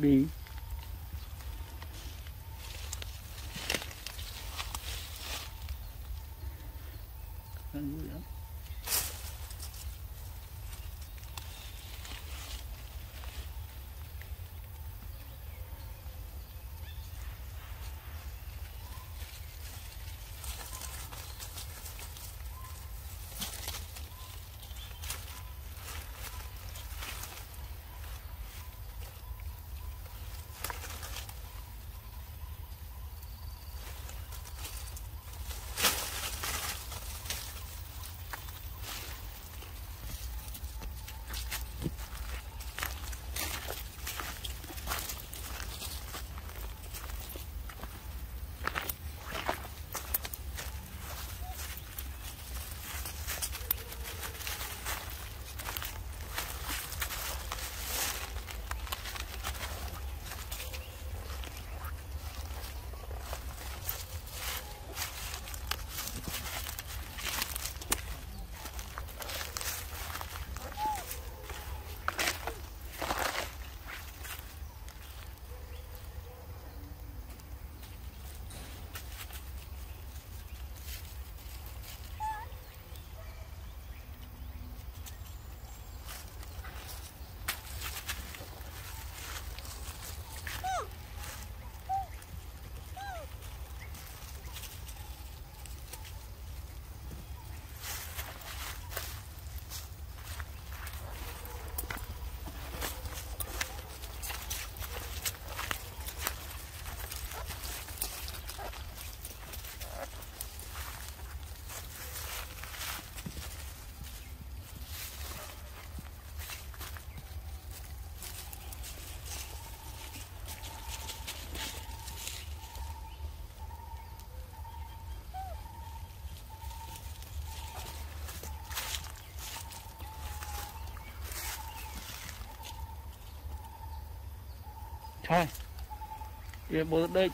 me. Thôi giờ bữa đây